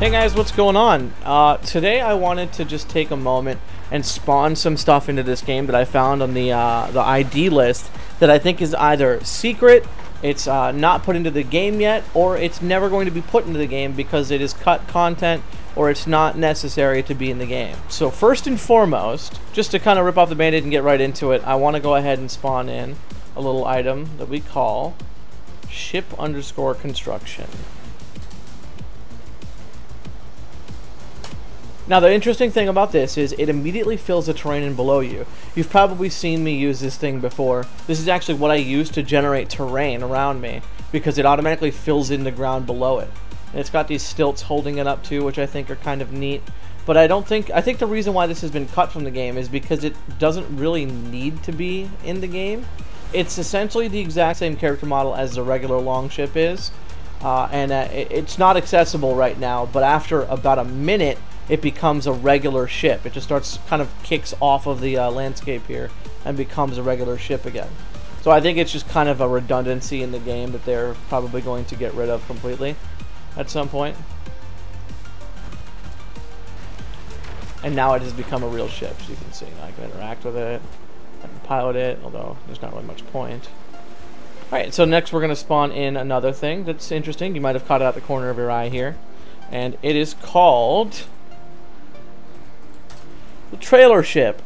Hey guys, what's going on? Uh, today I wanted to just take a moment and spawn some stuff into this game that I found on the uh, the ID list that I think is either secret, it's uh, not put into the game yet, or it's never going to be put into the game because it is cut content or it's not necessary to be in the game. So first and foremost, just to kind of rip off the band-aid and get right into it, I want to go ahead and spawn in a little item that we call ship underscore construction. Now the interesting thing about this is it immediately fills the terrain in below you. You've probably seen me use this thing before. This is actually what I use to generate terrain around me because it automatically fills in the ground below it. And it's got these stilts holding it up too, which I think are kind of neat. But I don't think, I think the reason why this has been cut from the game is because it doesn't really need to be in the game. It's essentially the exact same character model as the regular longship is. Uh, and uh, it's not accessible right now, but after about a minute, it becomes a regular ship. It just starts kind of kicks off of the uh, landscape here and becomes a regular ship again. So I think it's just kind of a redundancy in the game that they're probably going to get rid of completely at some point. And now it has become a real ship, so you can see. I can interact with it, I can pilot it, although there's not really much point. Alright, so next we're going to spawn in another thing that's interesting. You might have caught it out the corner of your eye here. And it is called the trailer ship.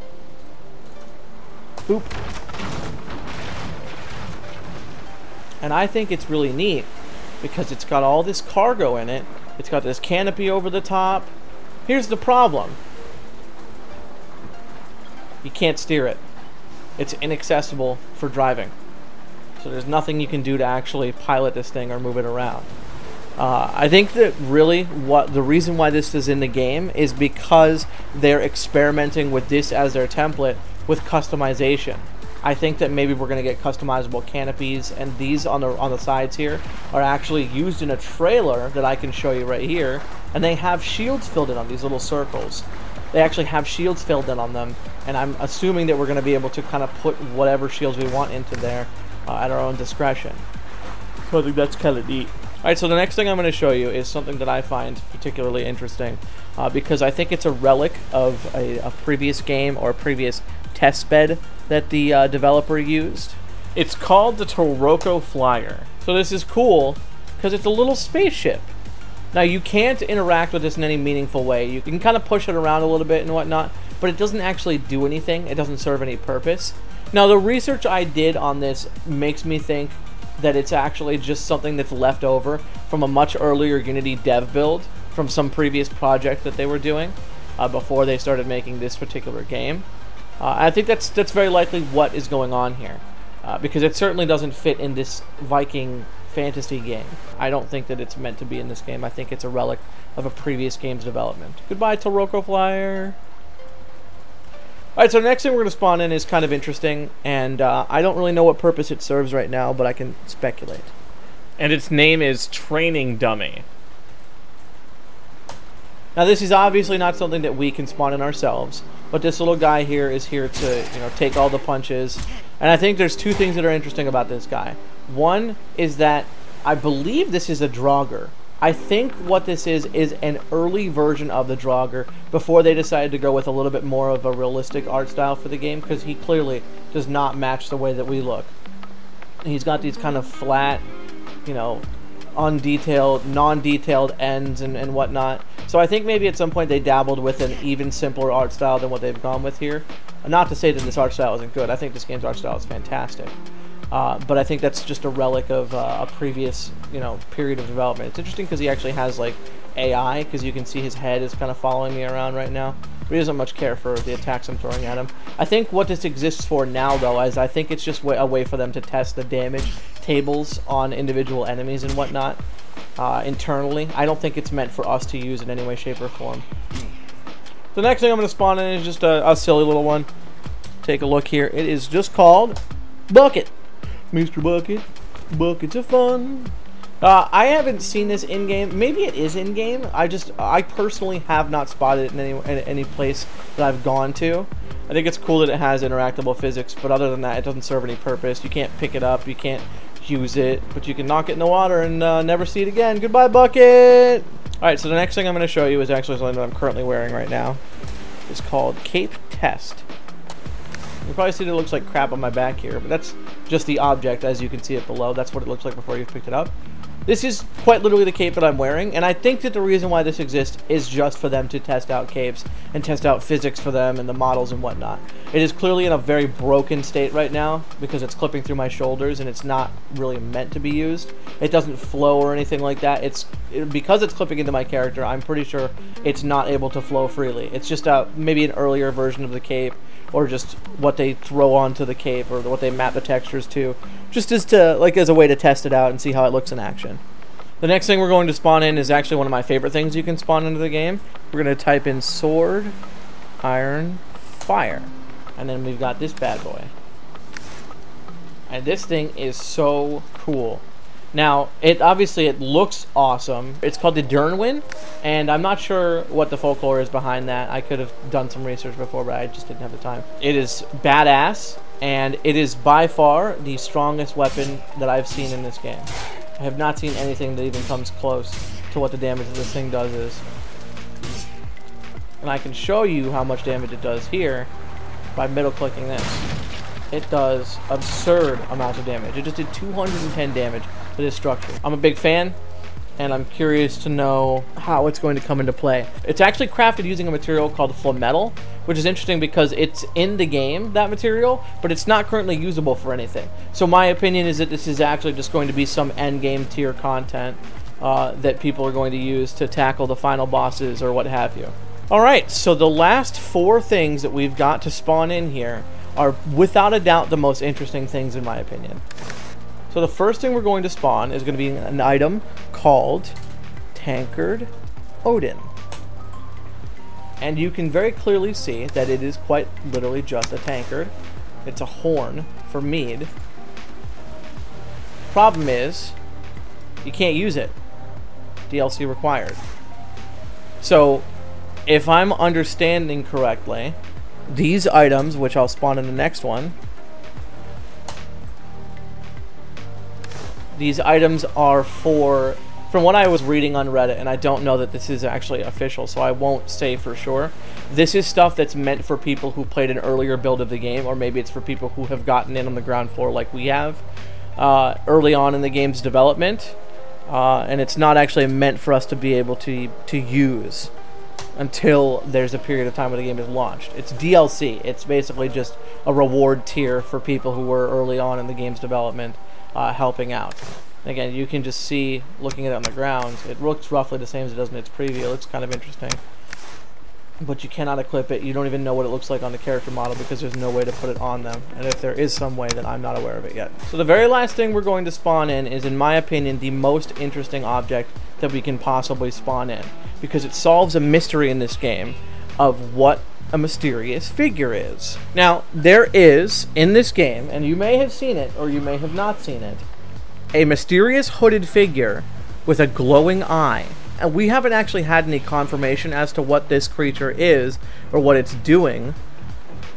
Boop. And I think it's really neat because it's got all this cargo in it. It's got this canopy over the top. Here's the problem. You can't steer it. It's inaccessible for driving. So there's nothing you can do to actually pilot this thing or move it around. Uh, I think that really what the reason why this is in the game is because they're experimenting with this as their template with customization. I think that maybe we're going to get customizable canopies, and these on the on the sides here are actually used in a trailer that I can show you right here, and they have shields filled in on these little circles. They actually have shields filled in on them, and I'm assuming that we're going to be able to kind of put whatever shields we want into there uh, at our own discretion. So I think that's kind of neat. Alright, so the next thing I'm going to show you is something that I find particularly interesting uh, because I think it's a relic of a, a, previous game or a previous test bed that the uh, developer used. It's called the Toroko Flyer. So this is cool because it's a little spaceship. Now you can't interact with this in any meaningful way. You can kind of push it around a little bit and whatnot, but it doesn't actually do anything. It doesn't serve any purpose. Now the research I did on this makes me think that it's actually just something that's left over from a much earlier Unity dev build from some previous project that they were doing uh, before they started making this particular game. Uh, I think that's that's very likely what is going on here, uh, because it certainly doesn't fit in this Viking fantasy game. I don't think that it's meant to be in this game. I think it's a relic of a previous game's development. Goodbye, Toroko Flyer. Alright, so the next thing we're going to spawn in is kind of interesting, and uh, I don't really know what purpose it serves right now, but I can speculate. And its name is Training Dummy. Now this is obviously not something that we can spawn in ourselves, but this little guy here is here to, you know, take all the punches. And I think there's two things that are interesting about this guy. One is that I believe this is a Draugr. I think what this is is an early version of the Draugr before they decided to go with a little bit more of a realistic art style for the game because he clearly does not match the way that we look. He's got these kind of flat, you know, undetailed, non-detailed ends and, and whatnot. So I think maybe at some point they dabbled with an even simpler art style than what they've gone with here. Not to say that this art style isn't good. I think this game's art style is fantastic. Uh, but I think that's just a relic of uh, a previous, you know, period of development. It's interesting because he actually has like AI, because you can see his head is kind of following me around right now. But he doesn't much care for the attacks I'm throwing at him. I think what this exists for now, though, is I think it's just a way for them to test the damage tables on individual enemies and whatnot uh, internally. I don't think it's meant for us to use in any way, shape, or form. The next thing I'm going to spawn in is just a, a silly little one. Take a look here. It is just called Bucket. Mr. Bucket. Buckets of fun. Uh, I haven't seen this in game. Maybe it is in game. I just, I personally have not spotted it in any in any place that I've gone to. I think it's cool that it has interactable physics, but other than that, it doesn't serve any purpose. You can't pick it up. You can't use it, but you can knock it in the water and uh, never see it again. Goodbye, bucket. Alright, so the next thing I'm going to show you is actually something that I'm currently wearing right now. It's called Cape Test. You probably see that it looks like crap on my back here, but that's just the object as you can see it below. That's what it looks like before you've picked it up. This is quite literally the cape that I'm wearing, and I think that the reason why this exists is just for them to test out capes and test out physics for them and the models and whatnot. It is clearly in a very broken state right now because it's clipping through my shoulders and it's not really meant to be used. It doesn't flow or anything like that. It's it, because it's clipping into my character. I'm pretty sure it's not able to flow freely. It's just a maybe an earlier version of the cape or just what they throw onto the cape or what they map the textures to just as to like as a way to test it out and see how it looks in action. The next thing we're going to spawn in is actually one of my favorite things you can spawn into the game. We're going to type in sword, iron, fire. And then we've got this bad boy. And this thing is so cool. Now, it obviously it looks awesome. It's called the Dyrnwyn, and I'm not sure what the folklore is behind that. I could have done some research before, but I just didn't have the time. It is badass, and it is by far the strongest weapon that I've seen in this game. I have not seen anything that even comes close to what the damage that this thing does is. And I can show you how much damage it does here by middle clicking this. It does absurd amounts of damage. It just did 210 damage to this structure. I'm a big fan, and I'm curious to know how it's going to come into play. It's actually crafted using a material called flametal, which is interesting because it's in the game, that material, but it's not currently usable for anything. So my opinion is that this is actually just going to be some end game tier content uh, that people are going to use to tackle the final bosses or what have you. Alright, so the last four things that we've got to spawn in here are without a doubt the most interesting things in my opinion. So the first thing we're going to spawn is going to be an item called Tankard Odin. And you can very clearly see that it is quite literally just a tankard. It's a horn for mead. Problem is, you can't use it. DLC required. So, if I'm understanding correctly, these items, which I'll spawn in the next one, these items are for from what I was reading on Reddit, and I don't know that this is actually official, so I won't say for sure. This is stuff that's meant for people who played an earlier build of the game, or maybe it's for people who have gotten in on the ground floor like we have uh, early on in the game's development, uh, and it's not actually meant for us to be able to to use until there's a period of time where the game is launched. It's DLC. It's basically just a reward tier for people who were early on in the game's development uh, helping out. Again, you can just see, looking at it on the ground, it looks roughly the same as it does in its preview. It looks kind of interesting. But you cannot equip it. You don't even know what it looks like on the character model because there's no way to put it on them. And if there is some way, then I'm not aware of it yet. So the very last thing we're going to spawn in is, in my opinion, the most interesting object that we can possibly spawn in. Because it solves a mystery in this game of what a mysterious figure is. Now, there is, in this game, and you may have seen it or you may have not seen it, a mysterious hooded figure with a glowing eye. And we haven't actually had any confirmation as to what this creature is or what it's doing.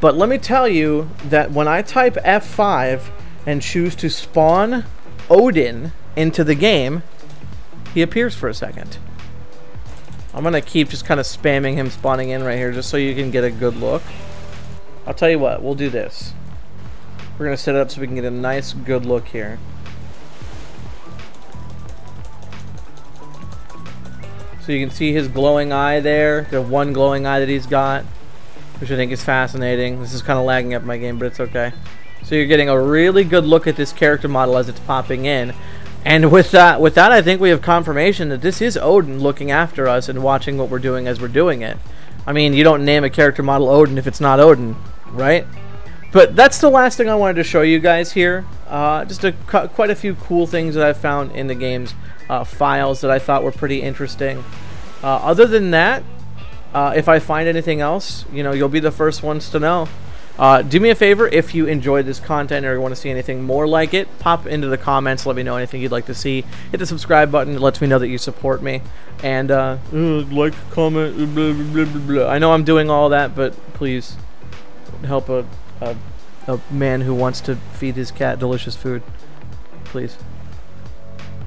But let me tell you that when I type F5 and choose to spawn Odin into the game, he appears for a second. I'm to keep just kind of spamming him spawning in right here just so you can get a good look. I'll tell you what, we'll do this. We're to set it up so we can get a nice good look here. So you can see his glowing eye there, the one glowing eye that he's got, which I think is fascinating. This is kind of lagging up my game, but it's okay. So you're getting a really good look at this character model as it's popping in. And with that, with that, I think we have confirmation that this is Odin looking after us and watching what we're doing as we're doing it. I mean, you don't name a character model Odin if it's not Odin, right? But that's the last thing I wanted to show you guys here. Uh, just a, quite a few cool things that I've found in the game's uh, files that I thought were pretty interesting. Uh, other than that, uh, if I find anything else, you know, you'll be the first ones to know. Uh, do me a favor if you enjoyed this content or you want to see anything more like it, pop into the comments, let me know anything you'd like to see. Hit the subscribe button, it lets me know that you support me. And uh, like, comment, blah, blah, blah, blah. I know I'm doing all that, but please help a, a, a man who wants to feed his cat delicious food. Please.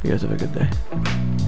You guys have a good day.